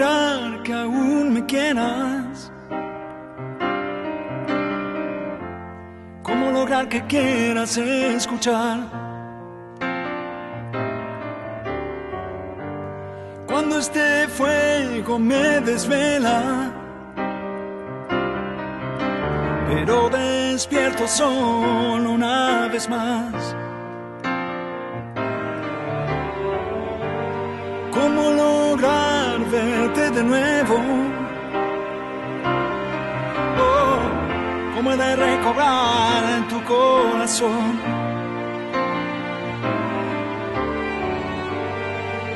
¿Cómo voy a lograr que aún me quieras? ¿Cómo lograr que quieras escuchar? Cuando este fuego me desvela, pero despierto solo una vez más. Verte de nuevo? Oh, ¿Cómo de recobrar en tu corazón?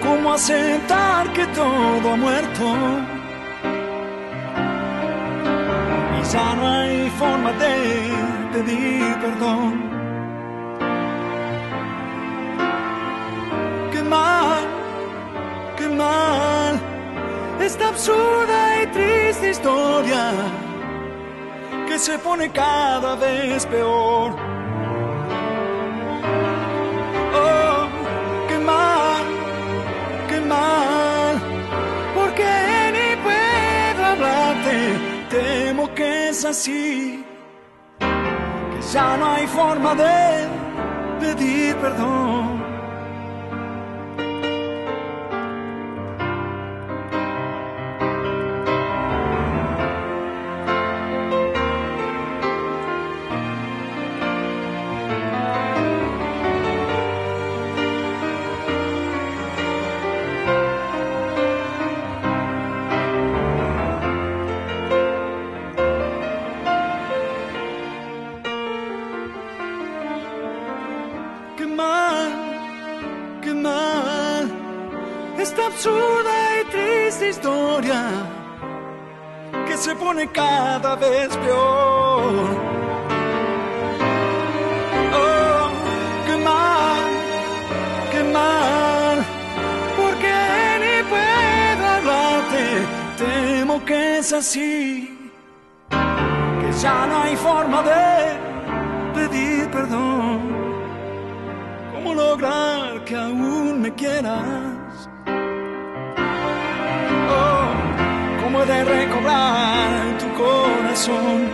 ¿Cómo aceptar que todo ha muerto? Y ya no hay forma de pedir perdón. Qué mal qué mal esta absurda y triste historia que se pone cada vez peor. Oh, qué mal, qué mal, porque ni puedo hablarte, temo que es así, que ya no hay forma de pedir perdón. Absurda y triste historia que se pone cada vez peor. Oh, qué mal, qué mal, porque ni puedo hablarte, temo que es así, que ya no hay forma de pedir perdón. ¿Cómo lograr que aún me quieras? ¿Cómo he de recobrar tu corazón?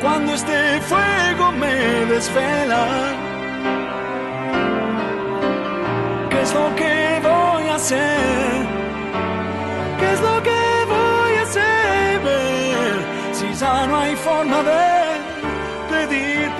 Cuando este fuego me desvela, ¿qué es lo que voy a hacer? ¿Qué es lo que voy a hacer? Si ya no hay forma de pedir